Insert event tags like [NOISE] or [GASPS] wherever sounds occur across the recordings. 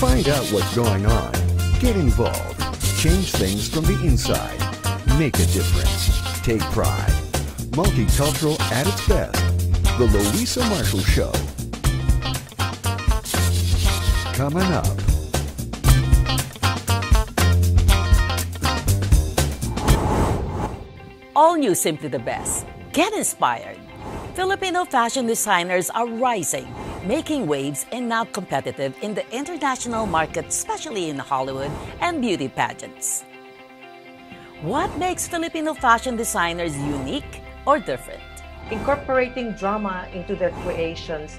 Find out what's going on. Get involved. Change things from the inside. Make a difference. Take pride. Multicultural at its best. The Luisa Marshall Show. Coming up. All new Simply the Best. Get inspired. Filipino fashion designers are rising, making waves and now competitive in the international market, especially in Hollywood and beauty pageants. What makes Filipino fashion designers unique or different? Incorporating drama into their creations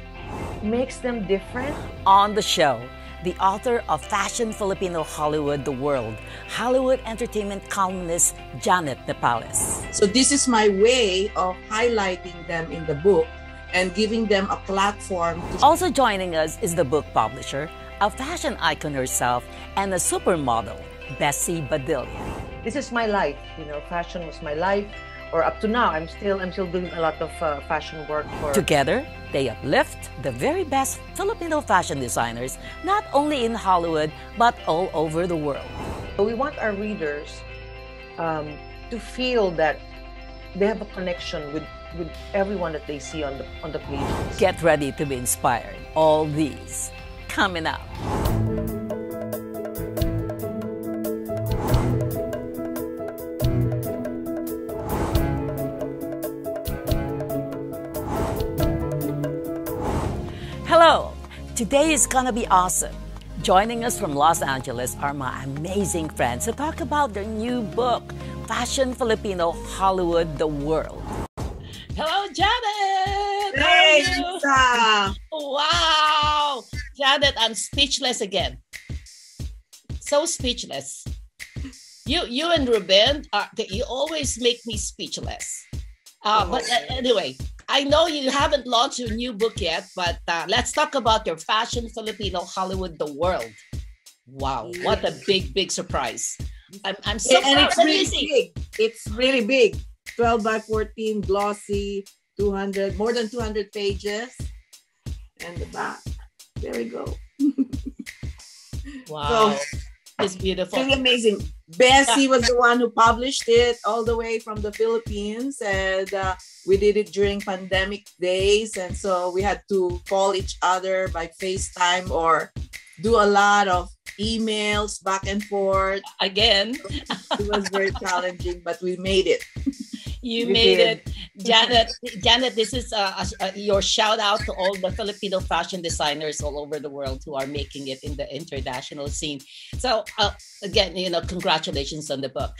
makes them different. On the show, the author of Fashion Filipino Hollywood The World, Hollywood entertainment columnist Janet Nepales. So, this is my way of highlighting them in the book and giving them a platform. Also joining us is the book publisher, a fashion icon herself, and a supermodel, Bessie Badilla. This is my life. You know, fashion was my life or up to now, I'm still I'm still doing a lot of uh, fashion work for. Together, they uplift the very best Filipino fashion designers, not only in Hollywood but all over the world. We want our readers um, to feel that they have a connection with with everyone that they see on the on the pages. Get ready to be inspired. All these coming up. Hello, today is gonna be awesome. Joining us from Los Angeles are my amazing friends to talk about their new book, Fashion Filipino Hollywood the World. Wow! Janet, I'm speechless again. So speechless. You you and Ruben are you always make me speechless. Uh, but uh, anyway, I know you haven't launched your new book yet, but uh, let's talk about your Fashion Filipino Hollywood the World. Wow, what a big, big surprise. I'm, I'm so and it's really big. It's really big. 12 by 14, glossy, 200, more than 200 pages. And the back. There we go. wow. So, it's beautiful. Really amazing. Bessie was the one who published it all the way from the Philippines, and uh, we did it during pandemic days, and so we had to call each other by FaceTime or do a lot of emails back and forth. Again, it was very [LAUGHS] challenging, but we made it. You we made did. it. Janet, Janet, this is uh, uh, your shout out to all the Filipino fashion designers all over the world who are making it in the international scene. So, uh, again, you know, congratulations on the book.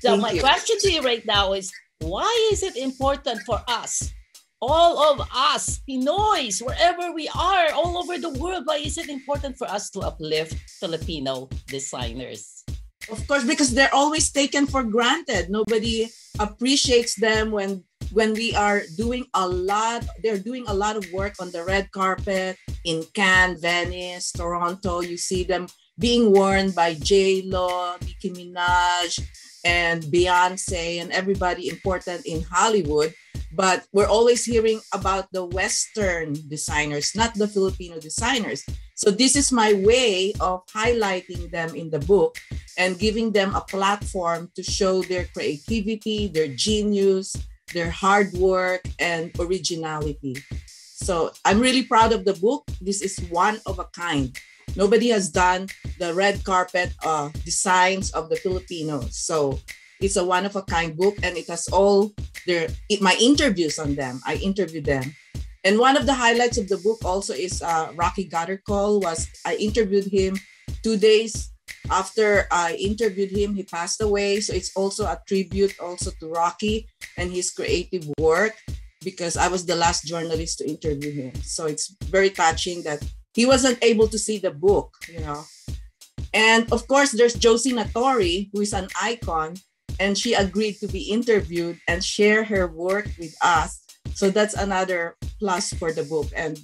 So, Thank my you. question to you right now is why is it important for us, all of us, Pinoys, wherever we are, all over the world, why is it important for us to uplift Filipino designers? Of course, because they're always taken for granted. Nobody appreciates them when when we are doing a lot, they're doing a lot of work on the red carpet in Cannes, Venice, Toronto. You see them being worn by J Lo, Nicki Minaj, and Beyonce, and everybody important in Hollywood. But we're always hearing about the Western designers, not the Filipino designers. So, this is my way of highlighting them in the book and giving them a platform to show their creativity, their genius, their hard work and originality. So I'm really proud of the book. This is one of a kind. Nobody has done the red carpet uh, designs of the Filipinos. So it's a one of a kind book and it has all their my interviews on them. I interviewed them. And one of the highlights of the book also is uh, Rocky Gathercole was I interviewed him two days after I interviewed him, he passed away. So it's also a tribute also to Rocky and his creative work because I was the last journalist to interview him. So it's very touching that he wasn't able to see the book, you know. And of course, there's Josie Natori, who is an icon, and she agreed to be interviewed and share her work with us. So that's another plus for the book. And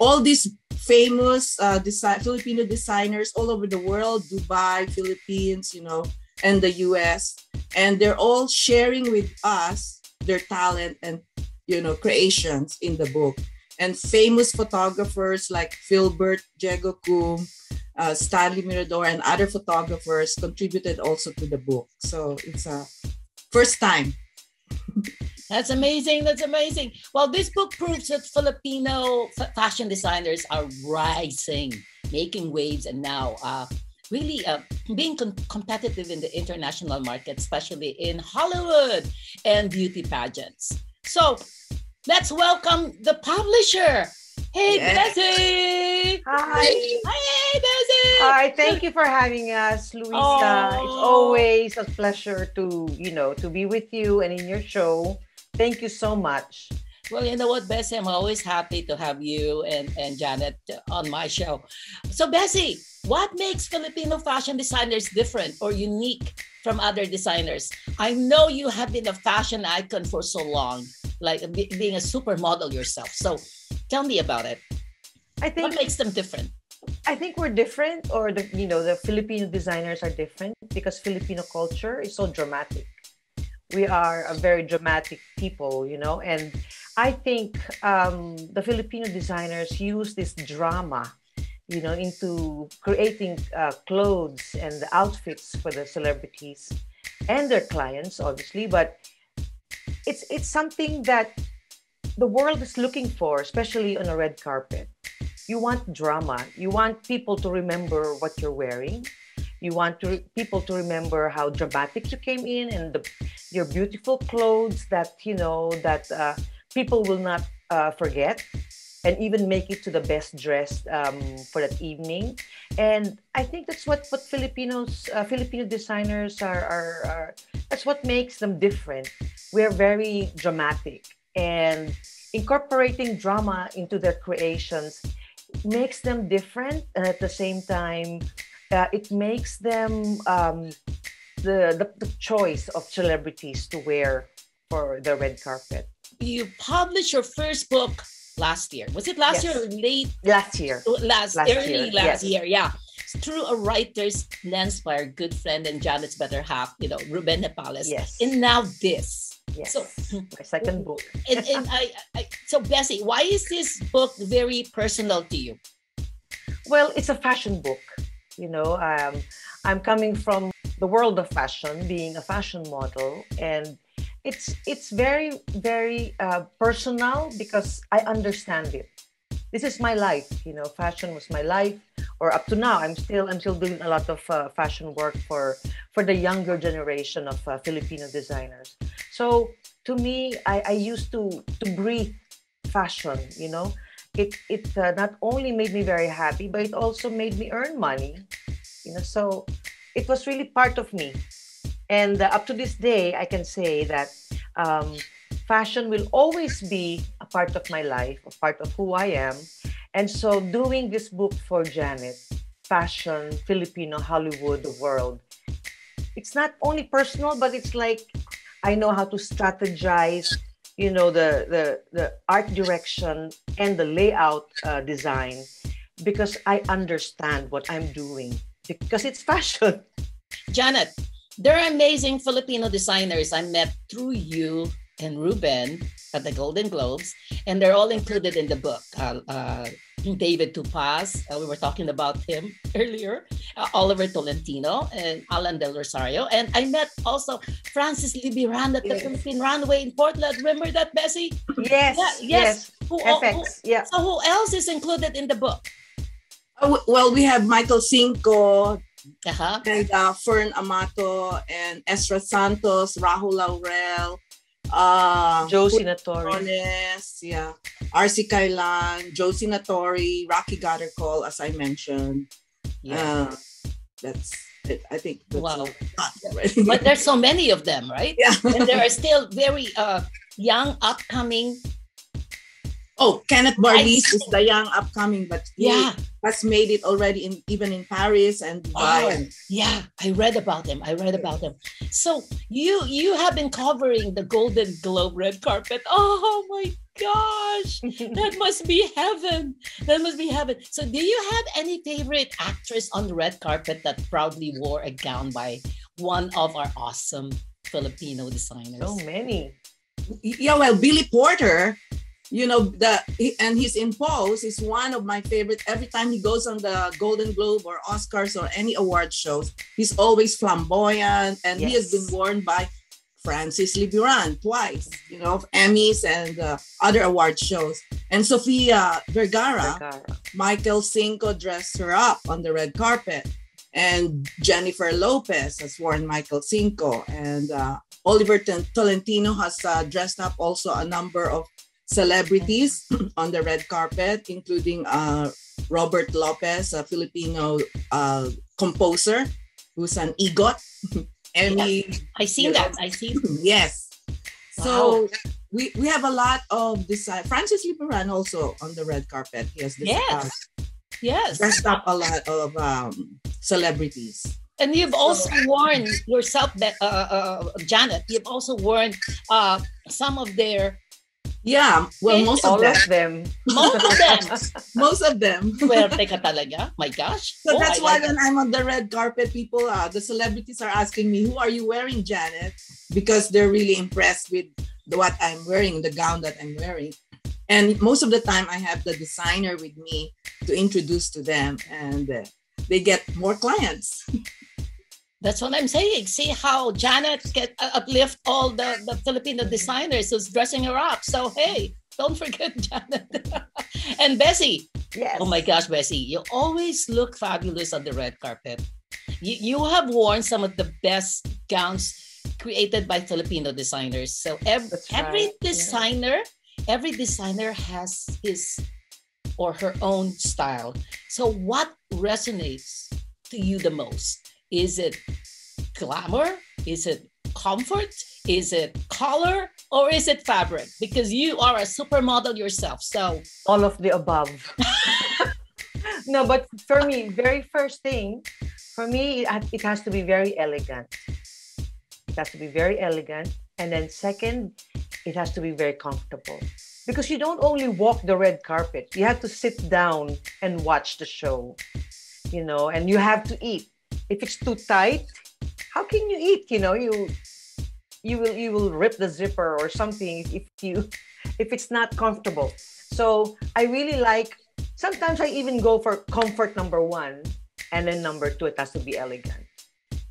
all these famous uh, design, Filipino designers all over the world, Dubai, Philippines, you know, and the US. And they're all sharing with us their talent and, you know, creations in the book. And famous photographers like Philbert Kum, uh, Stanley Mirador, and other photographers contributed also to the book. So it's a first time. [LAUGHS] That's amazing. That's amazing. Well, this book proves that Filipino fashion designers are rising, making waves, and now uh, really uh, being com- competitive in the international market, especially in Hollywood and beauty pageants. So let's welcome the publisher. Hey, yes. Bessie! Hi. Hi, Bessie! Hi, [LAUGHS] thank you for having us, Luisa. Oh. It's always a pleasure to, you know, to be with you and in your show. Thank you so much. Well, you know what, Bessie, I'm always happy to have you and, and Janet on my show. So, Bessie, what makes Filipino fashion designers different or unique from other designers? I know you have been a fashion icon for so long, like being a supermodel yourself. So, tell me about it. I think what makes them different. I think we're different, or the you know the Filipino designers are different because Filipino culture is so dramatic. We are a very dramatic people, you know, and I think um, the Filipino designers use this drama, you know, into creating uh, clothes and outfits for the celebrities and their clients, obviously. But it's it's something that the world is looking for, especially on a red carpet. You want drama. You want people to remember what you're wearing. You want to, people to remember how dramatic you came in and the, your beautiful clothes that you know that. Uh, people will not uh, forget and even make it to the best dressed um, for that evening. And I think that's what what Filipinos, uh, Filipino designers are, are, are. That's what makes them different. We're very dramatic, and incorporating drama into their creations makes them different, and at the same time, uh, it makes them um, the, the the choice of celebrities to wear for the red carpet you published your first book last year. Was it last yes. year or late? Last year. Last, last early year. last yes. year, yeah. Through a writer's lens by our good friend and Janet's better half, you know, Ruben Nepales. Yes. And now this. Yes. So my second book. [LAUGHS] and, and I, I, so Bessie, why is this book very personal to you? Well, it's a fashion book. You know, um, I'm coming from the world of fashion, being a fashion model, and it's it's very very uh, personal because I understand it. This is my life, you know. Fashion was my life, or up to now, I'm still I'm still doing a lot of uh, fashion work for for the younger generation of uh, Filipino designers. So to me, I, I used to to breathe fashion, you know. It it uh, not only made me very happy, but it also made me earn money, you know. So it was really part of me and uh, up to this day, I can say that um, fashion will always be a part of my life, a part of who I am. And so, doing this book for Janet, Fashion, Filipino, Hollywood, the world, it's not only personal, but it's like I know how to strategize, you know, the, the, the art direction and the layout uh, design because I understand what I'm doing because it's fashion. [LAUGHS] Janet, there are amazing Filipino designers I met through you and Ruben at the Golden Globes, and they're all included in the book. Uh, uh, David Tupaz, uh, we were talking about him [LAUGHS] earlier, uh, Oliver Tolentino, and Alan Del Rosario. And I met also Francis Libiran at the yes. Philippine Runway in Portland. Remember that, Bessie? Yes. Yeah, yes. yes. Who, FX, who, yeah. So who else is included in the book? Oh, well, we have Michael Cinco, uh-huh. and uh, Furne Amato and Ezra Santos, Rajo Laurel, uh, Josie Natori, yeah, RC Caylan, Josie Natori, Rocky Gathercole, as I mentioned. Yeah, uh, that's it. I think wow. [LAUGHS] but there's so many of them, right? Yeah, and there are still very uh, young, upcoming Oh, Kenneth Barlis is the young upcoming, but yeah, has made it already in even in Paris and Dubai. Oh, yeah, I read about them. I read about them. So you you have been covering the Golden Globe red carpet. Oh my gosh, [LAUGHS] that must be heaven. That must be heaven. So do you have any favorite actress on the red carpet that proudly wore a gown by one of our awesome Filipino designers? So many. Yeah, well, Billy Porter you know that and his impose is one of my favorite every time he goes on the golden globe or oscars or any award shows he's always flamboyant and yes. he has been worn by francis libiran twice you know emmys and uh, other award shows and sofia vergara, vergara. michael cinco dressed her up on the red carpet and jennifer lopez has worn michael cinco and uh, oliver tolentino has uh, dressed up also a number of celebrities [CLEARS THROAT] on the red carpet, including uh, Robert Lopez, a Filipino uh, composer who's an EGOT. [LAUGHS] Emmy. Yeah, I seen that. I see. [LAUGHS] yes. Wow. So we, we have a lot of this. Uh, Francis Libiran also on the red carpet. He has this. Yes. Uh, yes. Dressed up a lot of um, celebrities. And you've also worn yourself, that uh, uh, Janet. You've also worn uh, some of their yeah, well, most of them. of them. Most of them. [LAUGHS] most of them. Swerte ka talaga. My gosh. So oh, that's I why like when I'm on the red carpet, people, uh, the celebrities are asking me, who are you wearing, Janet? Because they're really impressed with the, what I'm wearing, the gown that I'm wearing. And most of the time, I have the designer with me to introduce to them, and uh, they get more clients. [LAUGHS] That's what I'm saying. See how Janet can uh, uplift all the, the Filipino designers who's dressing her up. So hey, don't forget [LAUGHS] Janet. [LAUGHS] and Bessie. Yes. Oh my gosh, Bessie, you always look fabulous on the red carpet. You, you have worn some of the best gowns created by Filipino designers. So every, right. every designer, yeah. every designer has his or her own style. So what resonates to you the most? Is it glamour? Is it comfort? Is it color? Or is it fabric? Because you are a supermodel yourself. So all of the above. [LAUGHS] no, but for me, very first thing, for me, it has to be very elegant. It has to be very elegant. And then second, it has to be very comfortable. Because you don't only walk the red carpet, you have to sit down and watch the show, you know, and you have to eat if it's too tight, how can you eat? You know, you you will you will rip the zipper or something if you if it's not comfortable. So I really like sometimes I even go for comfort number one and then number two it has to be elegant.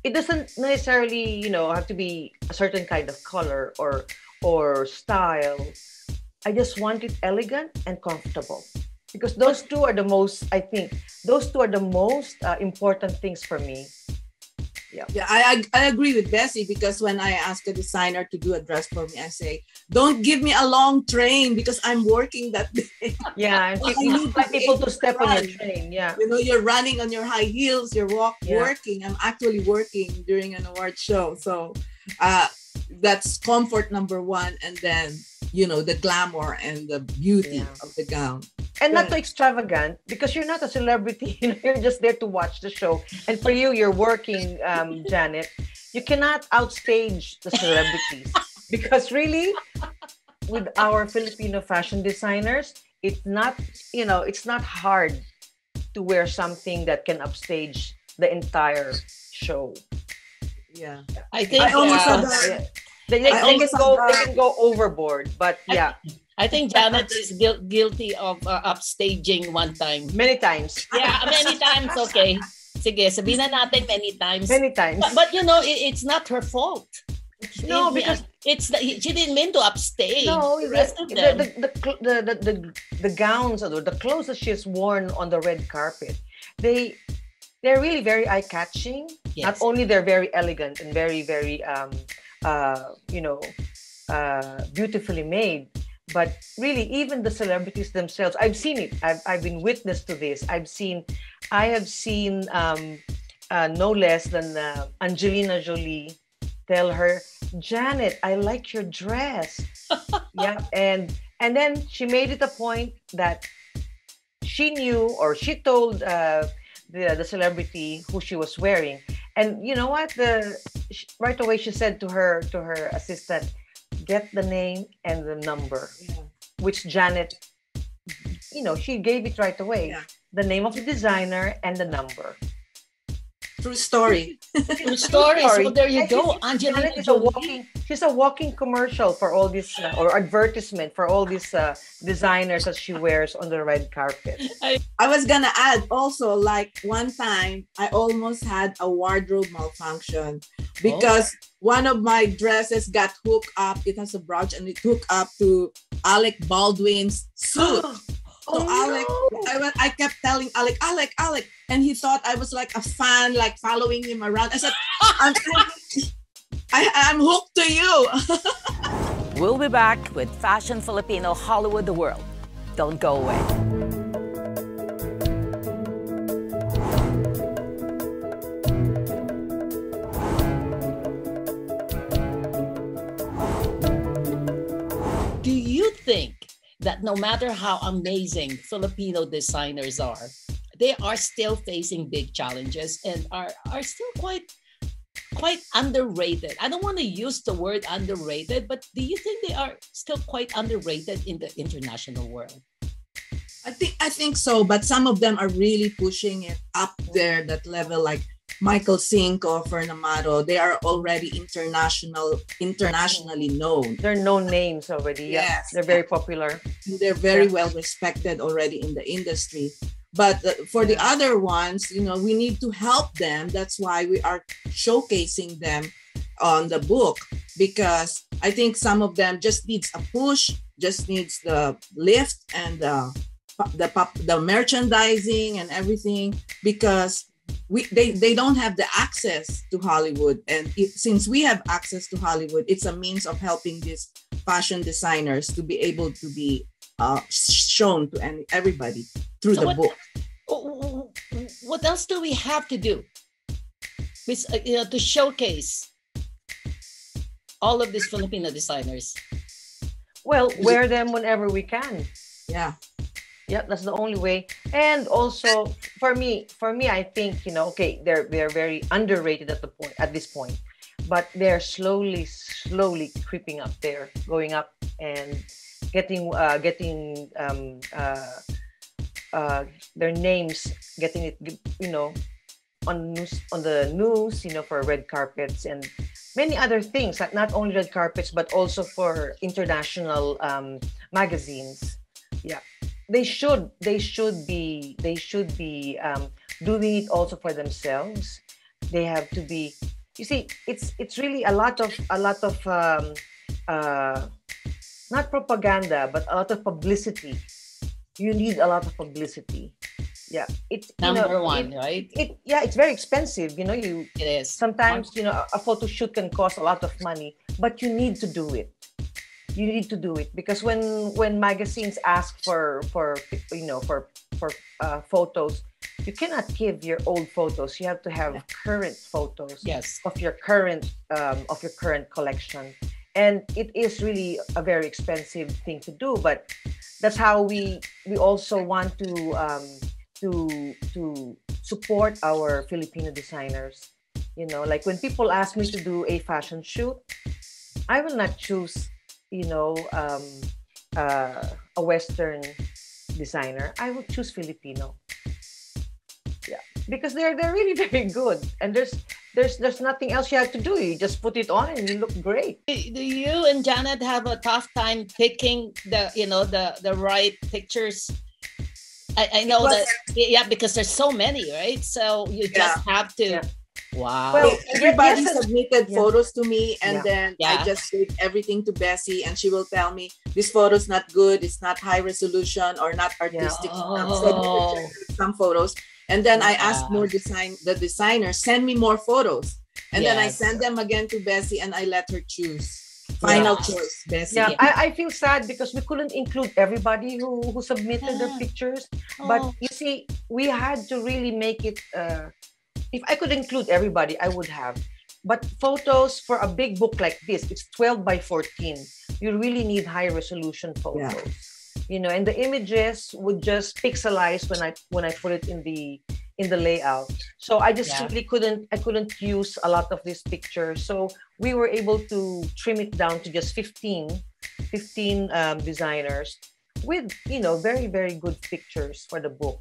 It doesn't necessarily, you know, have to be a certain kind of color or or style. I just want it elegant and comfortable because those two are the most i think those two are the most uh, important things for me. Yeah. Yeah I, I agree with bessie because when i ask a designer to do a dress for me i say don't give me a long train because i'm working that day. [LAUGHS] Yeah I need like people to step on your train yeah. You know you're running on your high heels you're walk, yeah. working. I'm actually working during an award show so uh that's comfort number one and then you know the glamour and the beauty yeah. of the gown and not too extravagant because you're not a celebrity [LAUGHS] you know, you're just there to watch the show. And for you you're working um, janet. You cannot outstage the celebrities [LAUGHS] because really with our filipino fashion designers it's not you know it's not hard to wear something that can upstage the entire show. Yeah. I think I almost uh, they, they, they can go they can go overboard but yeah [LAUGHS] I think Janet is gu- guilty of uh, upstaging one time. Many times. Yeah, many times. Okay. Sige, sabihin na natin many times. Many times. But, but you know, it, it's not her fault. No, it, because it's the, she didn't mean to upstage. No, the rest of them. The, the, the, the, the, the gowns or the clothes that she's worn on the red carpet, they they're really very eye catching. Yes. Not only they're very elegant and very very um uh you know uh beautifully made, but really even the celebrities themselves i've seen it. I've, I've been witness to this. I've seen i have seen um, uh, no less than uh, angelina jolie tell her janet i like your dress. [LAUGHS] Yeah and and then she made it a point that she knew or she told uh, the, the celebrity who she was wearing. And you know what? The right away she said to her to her assistant get the name and the number, yeah. which Janet, you know, she gave it right away. Yeah. The name of the designer and the number. True story. True [LAUGHS] story. So there you go, Angelina. She's a walking. She's a walking commercial for all this, uh, or advertisement for all these uh, designers that she wears on the red carpet. I was gonna add also, like one time, I almost had a wardrobe malfunction because oh. one of my dresses got hooked up. It has a brooch and it hooked up to Alec Baldwin's suit. [GASPS] So oh, Alec, no. I, I kept telling Alec, Alec, Alec, and he thought I was like a fan, like following him around. I said, I'm, [LAUGHS] I, I'm hooked to you. [LAUGHS] we'll be back with Fashion Filipino Hollywood the World. Don't go away. Do you think that no matter how amazing Filipino designers are, they are still facing big challenges and are, are still quite quite underrated. I don't want to use the word underrated, but do you think they are still quite underrated in the international world? I think I think so, but some of them are really pushing it up there that level like Michael Cinco, Furne Amato, they are already international, internationally known. They're known names already. Yes. Yeah. They're very popular. They're very yeah. well respected already in the industry. But uh, for the other ones, you know, we need to help them. That's why we are showcasing them on the book because I think some of them just needs a push, just needs the lift and the the, the merchandising and everything because we they, they don't have the access to hollywood. And it, since we have access to hollywood it's a means of helping these fashion designers to be able to be uh, shown to any, everybody through so the what, book. what else do we have to do? With, uh, you know, to showcase all of these filipino designers. Well wear them whenever we can. Yeah yeah that's the only way. And also for me for me i think you know okay they're they're very underrated at the point at this point but they're slowly slowly creeping up there going up and getting uh getting um uh uh their names getting it you know on news on the news you know for red carpets and many other things like not only red carpets but also for international um magazines. Yeah they should they should be they should be um, doing it also for themselves. They have to be you see it's it's really a lot of a lot of um, uh, not propaganda but a lot of publicity. You need a lot of publicity. Yeah it's number know, one it, right? it yeah it's very expensive you know you it is. sometimes you know a photo shoot can cost a lot of money but you need to do it you need to do it. Because when when magazines ask for for you know for for uh, photos you cannot give your old photos. You have to have current photos yes. of your current um, of your current collection. And it is really a very expensive thing to do but that's how we we also want to um, to to support our filipino designers. You know like when people ask me to do a fashion shoot i will not choose you know, um, uh, a Western designer, I would choose Filipino. Yeah, because they're they're really [LAUGHS] very good, and there's there's there's nothing else you have to do. You just put it on and you look great. Do you and Janet have a tough time picking the you know the the right pictures? I, I know well, that yeah, because there's so many, right? So you yeah. just have to. Yeah Wow. Well, everybody yes, submitted yeah. photos to me and yeah. then yeah. I just gave everything to Bessie and she will tell me this photo's not good, it's not high resolution or not artistic. Oh. Some photos. And then I asked more design the designer, send me more photos. And yes. then I send them again to Bessie and I let her choose. Final choice, Bessie. Yeah, I, I feel sad because we couldn't include everybody who, who submitted their pictures. Oh. But you see, we had to really make it uh, if I could include everybody, I would have. But photos for a big book like this, it's 12 by 14. You really need high resolution photos. Yeah. You know, and the images would just pixelize when I when I put it in the in the layout. So I just yeah. simply couldn't I couldn't use a lot of these pictures. So we were able to trim it down to just 15 15 um, designers with you know very very good pictures for the book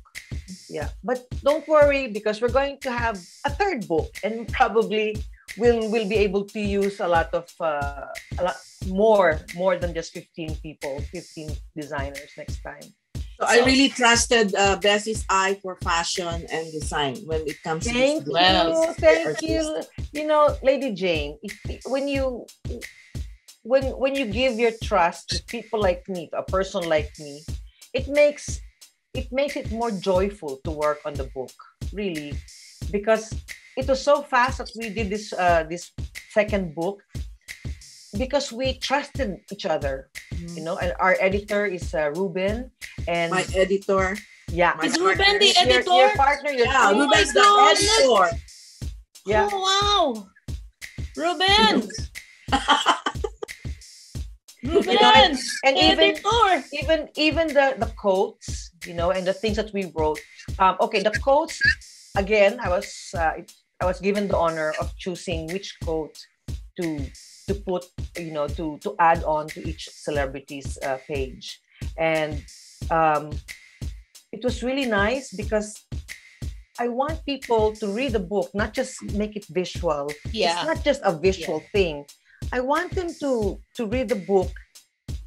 Yeah, but don't worry because we're going to have a third book, and probably we'll we'll be able to use a lot of uh, a lot more more than just 15 people, 15 designers next time. So, I really trusted uh, Bessie's eye for fashion and design when it comes Thank to you, Well, thank you. You know, Lady Jane, if, when you when when you give your trust to people like me, to a person like me, it makes it makes it more joyful to work on the book, really, because it was so fast that we did this uh, this second book because we trusted each other, you know. And our editor is uh, Ruben, and My editor. yeah, my Is Ruben the editor? your partner, your Yeah, Oh Ruben's the goodness. editor. yeah. Oh, wow. Ruben. [LAUGHS] Ruben. and even editor. even even the the quotes you know and the things that we wrote um okay the quotes again i was uh, i was given the honor of choosing which quote to to put you know to to add on to each celebrity's uh, page and um it was really nice because i want people to read the book not just make it visual Yeah. it's not just a visual thing. I want them to to read the book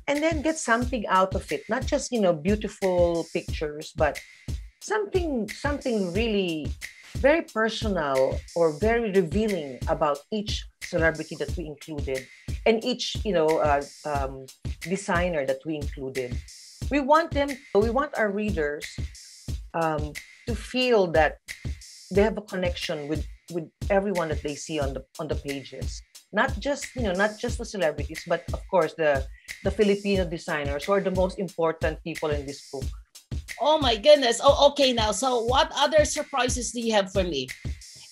and then get something out of it. Not just, you know, beautiful pictures, but something something really very personal or very revealing about each celebrity that we included and each, you know, uh, um, designer that we included. We want them, we want our readers um, to feel that they have a connection with with everyone that they see on the on the pages not just you know not just the celebrities but of course the the filipino designers who are the most important people in this book Oh my goodness. Oh, okay now. So what other surprises do you have for me?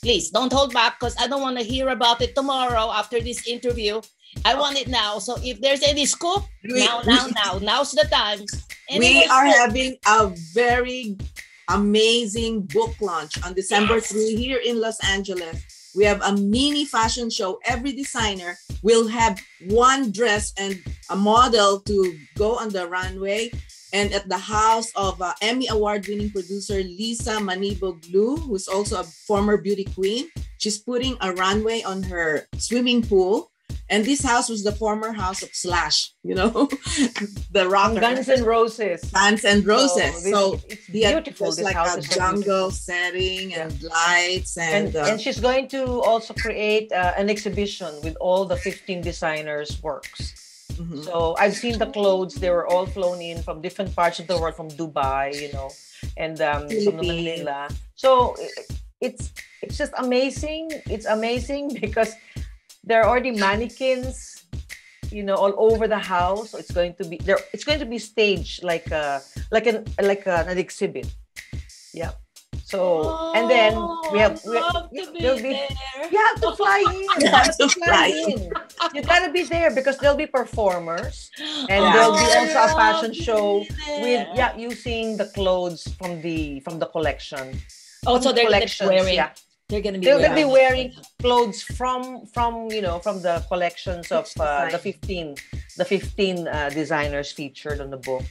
Please don't hold back because I don't want to hear about it tomorrow after this interview. I want it now. So if there's any scoop, We- now, now, now, now's the time. Any we are scoop? having a very amazing book launch on December 3 here in Los Angeles. We have a mini fashion show. Every designer will have one dress and a model to go on the runway. And at the house of uh, Emmy Award winning producer Lisa Manibo Glue, who's also a former beauty queen, she's putting a runway on her swimming pool. And this house was the former house of Slash, you know, [LAUGHS] the rocker. guns and roses Guns and Roses. this- So, it's the beautiful it's this like house a jungle setting and lights and, and, uh, and she's going to also create uh, an exhibition with all the 15 designers works mhm. So I've seen the clothes; they were all flown in from different parts of the world, from Dubai, you know, and um, from Manila. So it's it's just amazing. It's amazing [LAUGHS] because there are already mannequins, you know, all over the house. So it's going to be there. It's going to be staged like a like an like a, an exhibit. Yeah. So and then oh, we have we, Oh, love to be there'll be there. you have to fly in. [LAUGHS] You have to fly in. You gotta be there because there'll be performers and Yeah. there'll be also a fashion to show be there. with yeah using the clothes from the from the collection. Oh, so they're gonna be collections, wearing. yeah. They're gonna be They're wearing. gonna be wearing clothes from from you know from the collections of uh, the 15 the 15 uh, designers featured on the book.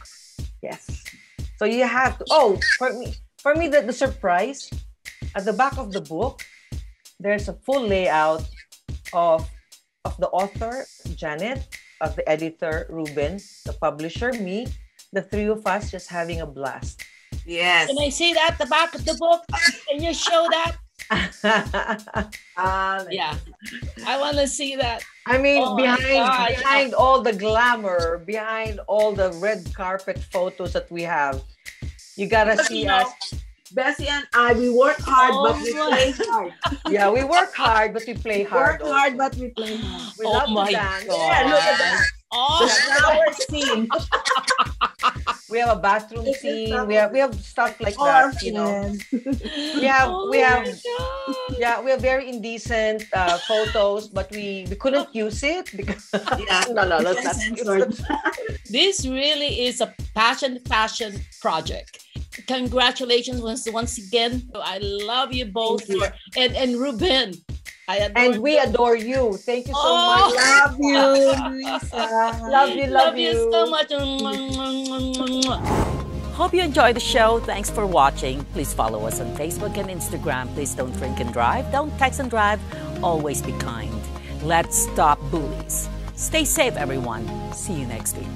Yes. So you have to oh for me for me the, the surprise at the back of the book there's a full layout of of the author Janet, of the editor Ruben, the publisher me, the three of us just having a blast. yes. Can I see that at the back of the book? Can you show that? [LAUGHS] Yeah, I want to see that. I mean, Oh behind behind all the glamour, behind all the red carpet photos that we have, you gotta see us. Bessie and I, we work hard, but we Oh play hard. [LAUGHS] Yeah, we work hard, but we play hard. work hard, but we play hard. Oh we Oh love my dance. God. Yeah, look at that. Oh, The shower scene. [LAUGHS] We have a bathroom This scene. stuff- We have we have stuff like All our that. You know. [LAUGHS] We have Oh we have God. yeah we have very indecent uh, photos, but we we couldn't use it because Yeah. [LAUGHS] no no let's Yes, not use censored. it. This really is a passion fashion project. Congratulations once once again. I love you both you. for and and Ruben. I adore And we you. adore you. Thank you so Oh. much. Love [LAUGHS] you, Luisa. Love you, love, love you so much. Hope you enjoyed the show. Thanks for watching. Please follow us on Facebook and Instagram. Please don't drink and drive. Don't text and drive. Always be kind. Let's stop bullies. Stay safe, everyone. See you next week.